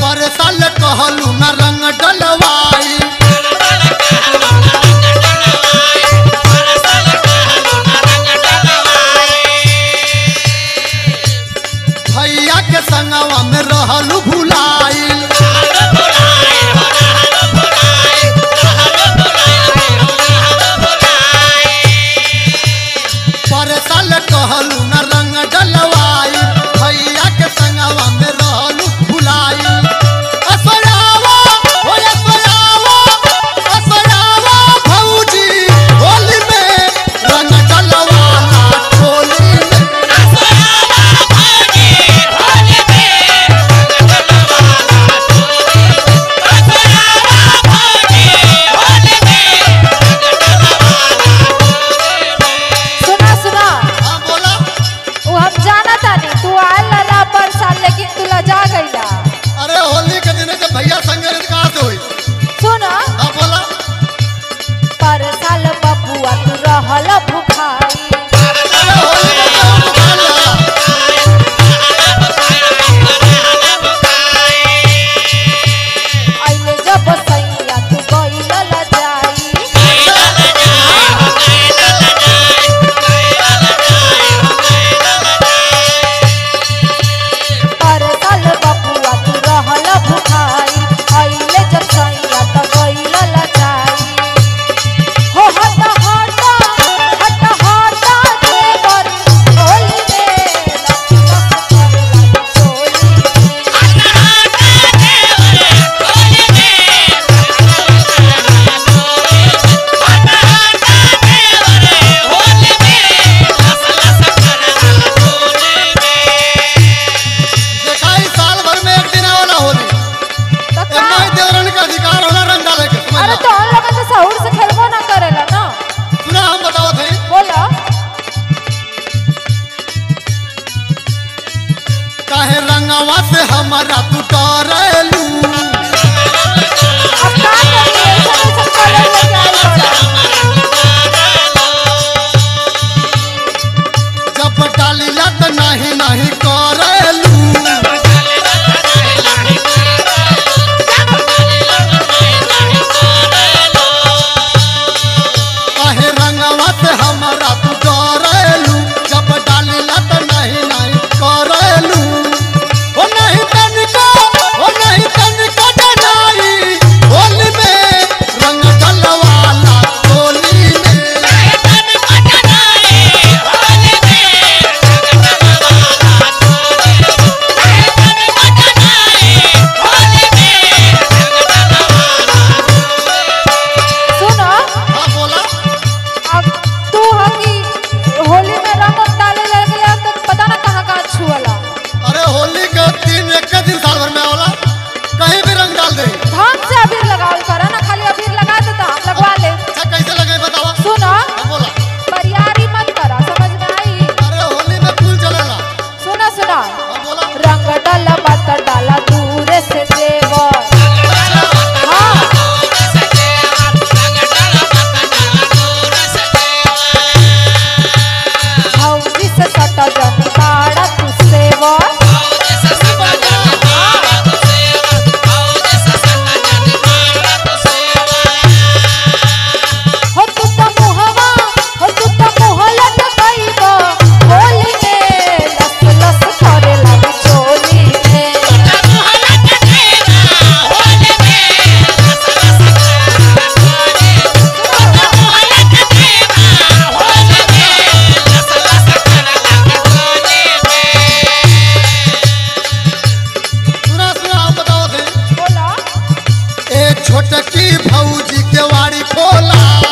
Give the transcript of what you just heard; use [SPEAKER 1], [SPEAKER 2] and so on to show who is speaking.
[SPEAKER 1] पर साल कहलू न से हमारा तू डरेलू
[SPEAKER 2] भौजी के वाड़ी खोला।